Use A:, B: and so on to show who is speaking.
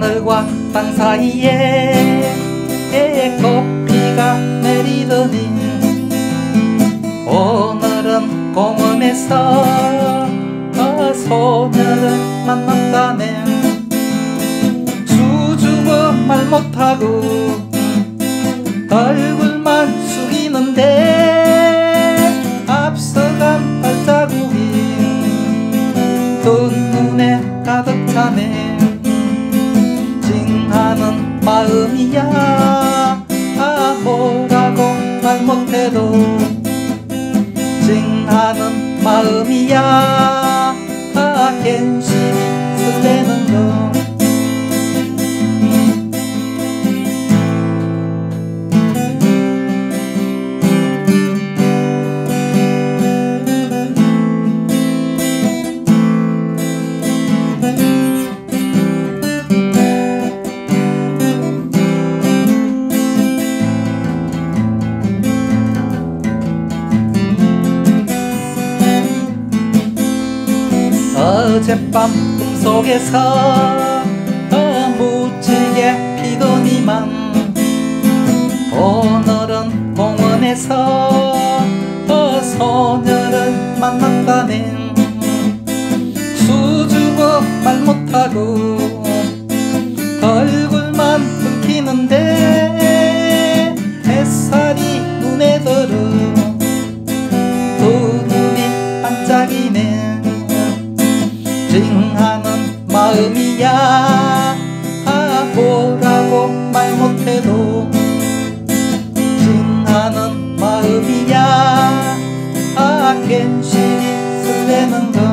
A: 하늘과 땅 사이에 꽃비가 내리더니 오늘은 공원에서 소녀를 만났다네. 수줍어 말 못하고 얼굴만 숙이는데 앞서간 발자국이 두 눈에 가득 차네 마음이야 아 뭐라고 말 못해도 징하는 마음이야 아 괜시리 설레는 어젯밤 꿈속에서 무지개 피더니만 오늘은 공원에서 소녀를 만났다네 수줍어 말 못하고 징하는 마음이야 아 뭐라고 말 못해도 징하는 마음이야 아 괜시리 설레는 건